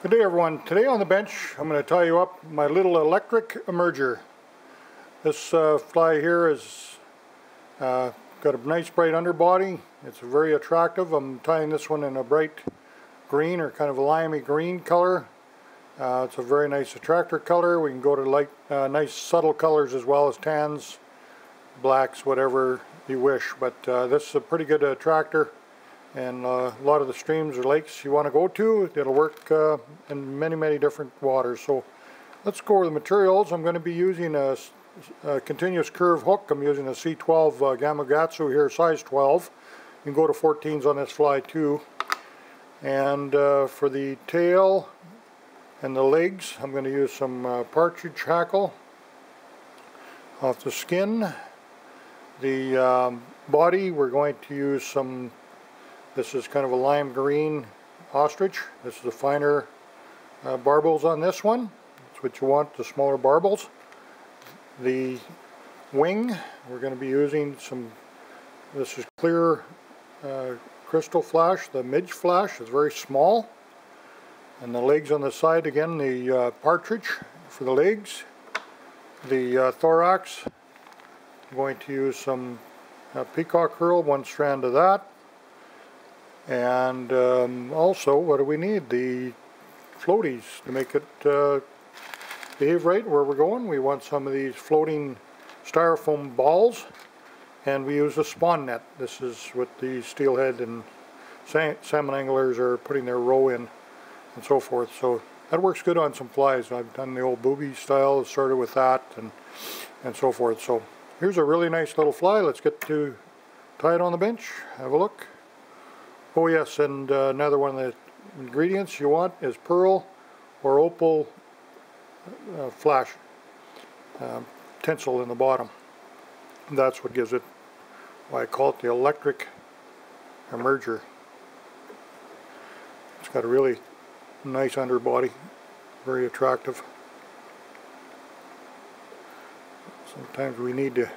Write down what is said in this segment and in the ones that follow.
Good day everyone. Today on the bench I'm going to tie you up my little electric emerger. This uh, fly here has uh, got a nice bright underbody. It's very attractive. I'm tying this one in a bright green or kind of a limey green color. Uh, it's a very nice attractor color. We can go to light, uh, nice subtle colors as well as tans, blacks, whatever you wish. But uh, this is a pretty good attractor and uh, a lot of the streams or lakes you want to go to it'll work uh, in many many different waters. So let's go over the materials. I'm going to be using a, a continuous curve hook. I'm using a C12 uh, Gamakatsu here size 12 you can go to 14s on this fly too. And uh, for the tail and the legs I'm going to use some uh, partridge hackle off the skin. The um, body we're going to use some this is kind of a lime green ostrich. This is the finer uh, barbules on this one. That's what you want, the smaller barbules. The wing, we're going to be using some, this is clear uh, crystal flash, the midge flash is very small. And the legs on the side, again, the uh, partridge for the legs. The uh, thorax, I'm going to use some uh, peacock herl, one strand of that. And um, also, what do we need? The floaties to make it uh, behave right where we're going. We want some of these floating styrofoam balls and we use a spawn net. This is what the steelhead and salmon anglers are putting their roe in and so forth. So that works good on some flies. I've done the old booby style, started with that and, and so forth. So here's a really nice little fly. Let's get to tie it on the bench, have a look. Oh yes, and uh, another one of the ingredients you want is pearl or opal uh, flash uh, tinsel in the bottom. That's what gives it, why I call it the electric emerger. It's got a really nice underbody, very attractive. Sometimes we need to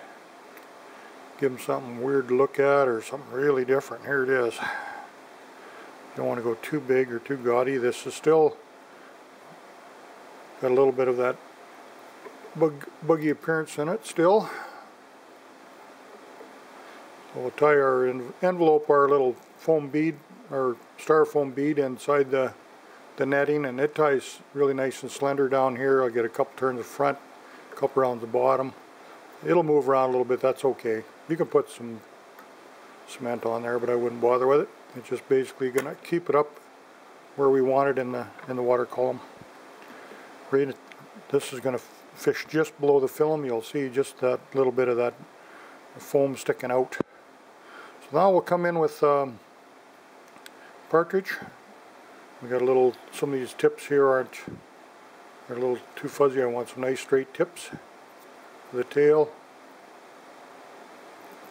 give them something weird to look at or something really different. Here it is don't want to go too big or too gaudy. This is still got a little bit of that bug, buggy appearance in it still. So we'll tie our envelope, our little foam bead, or styrofoam bead inside the, the netting and it ties really nice and slender down here. I'll get a couple turns the front, a couple rounds the bottom. It'll move around a little bit, that's okay. You can put some cement on there, but I wouldn't bother with it. It's just basically going to keep it up where we want it in the in the water column. This is going to fish just below the film. You'll see just that little bit of that foam sticking out. So now we'll come in with um, partridge. We got a little. Some of these tips here aren't. They're a little too fuzzy. I want some nice straight tips the tail.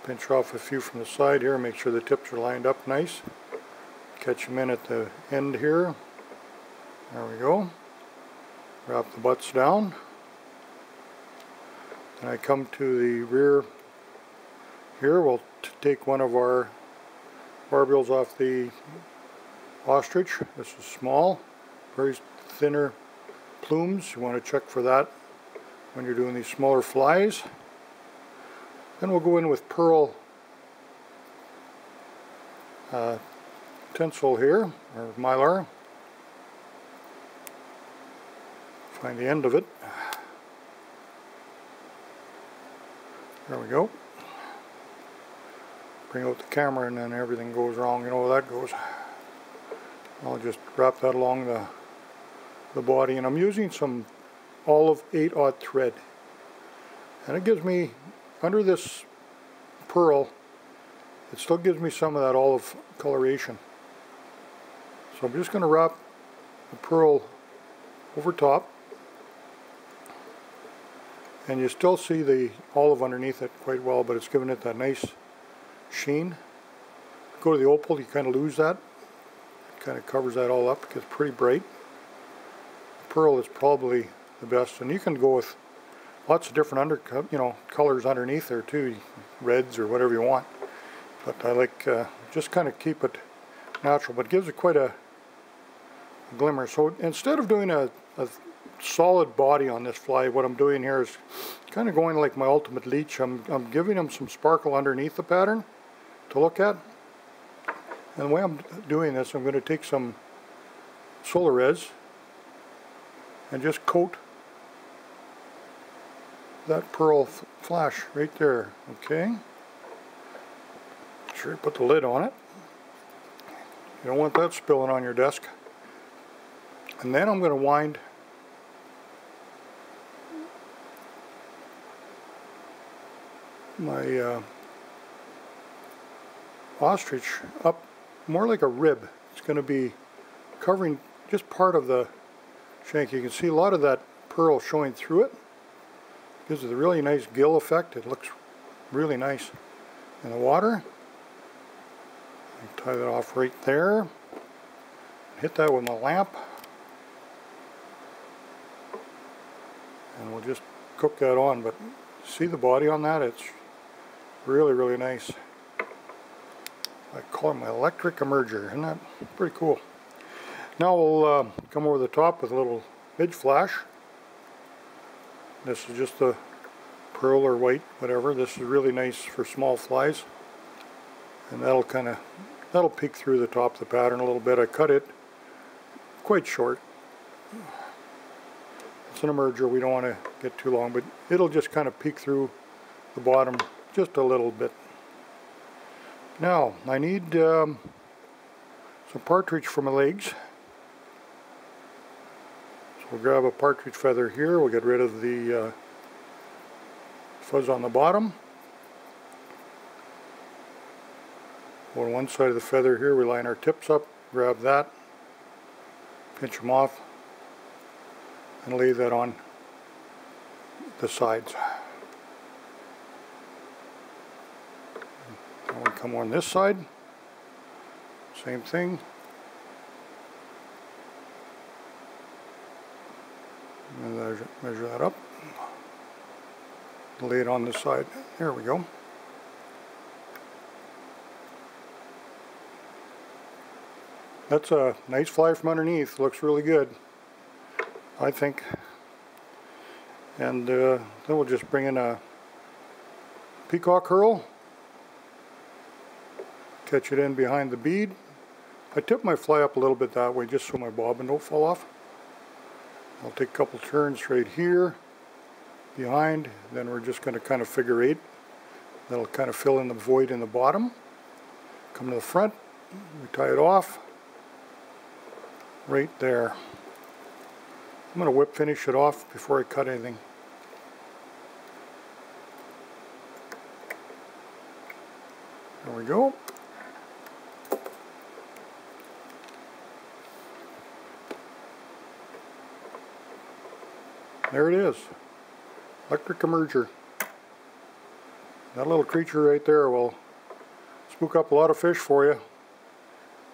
Pinch off a few from the side here, make sure the tips are lined up nice. Catch them in at the end here. There we go. Wrap the butts down. Then I come to the rear here. We'll take one of our barbules off the ostrich. This is small, very thinner plumes. You want to check for that when you're doing these smaller flies. Then we'll go in with pearl uh, tinsel here, or mylar. Find the end of it. There we go. Bring out the camera and then everything goes wrong. You know that goes. I'll just wrap that along the, the body. And I'm using some olive 8-aught thread. And it gives me under this pearl, it still gives me some of that olive coloration. So I'm just going to wrap the pearl over top and you still see the olive underneath it quite well but it's giving it that nice sheen. Go to the opal you kind of lose that. It kind of covers that all up, it gets pretty bright. Pearl is probably the best and you can go with lots of different under you know colors underneath there too reds or whatever you want but I like uh, just kind of keep it natural but it gives it quite a glimmer. So instead of doing a, a solid body on this fly, what I'm doing here is kind of going like my ultimate leech. I'm, I'm giving him some sparkle underneath the pattern to look at. And the way I'm doing this, I'm going to take some Solarez and just coat that pearl flash right there, okay? Sure, put the lid on it. You don't want that spilling on your desk. And then I'm going to wind my uh, ostrich up more like a rib. It's going to be covering just part of the shank. You can see a lot of that pearl showing through it. Gives it a really nice gill effect. It looks really nice in the water. Tie that off right there. Hit that with my lamp. And we'll just cook that on. But see the body on that? It's really, really nice. I call it my electric emerger. Isn't that pretty cool? Now we'll uh, come over the top with a little midge flash. This is just a pearl or white, whatever. This is really nice for small flies. And that'll kind of, that'll peek through the top of the pattern a little bit. I cut it quite short. It's an emerger, we don't want to get too long, but it'll just kind of peek through the bottom just a little bit. Now, I need um, some partridge for my legs. We'll grab a partridge feather here, we'll get rid of the uh, fuzz on the bottom. On one side of the feather here, we line our tips up, grab that, pinch them off, and lay that on the sides. Now we come on this side, same thing. Measure, measure that up lay it on the side. There we go. That's a nice fly from underneath. Looks really good, I think. And uh, then we'll just bring in a peacock herl. Catch it in behind the bead. I tip my fly up a little bit that way just so my bobbin don't fall off. I'll take a couple turns right here behind. Then we're just going to kind of figure eight. That'll kind of fill in the void in the bottom. Come to the front, we tie it off right there. I'm going to whip finish it off before I cut anything. There we go. There it is electric emerger. That little creature right there will spook up a lot of fish for you.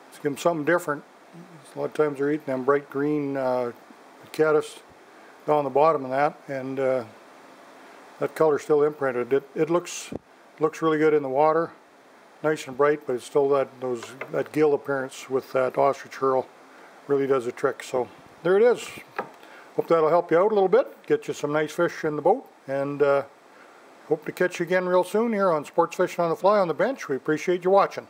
Let's give them something different. A lot of times they're eating them bright green uh, caddis down the bottom of that, and uh, that color's still imprinted. It, it looks looks really good in the water, nice and bright, but it's still that those that gill appearance with that ostrich herl really does a trick. So there it is. Hope that'll help you out a little bit, get you some nice fish in the boat, and uh, hope to catch you again real soon here on Sports Fishing on the Fly on the Bench. We appreciate you watching.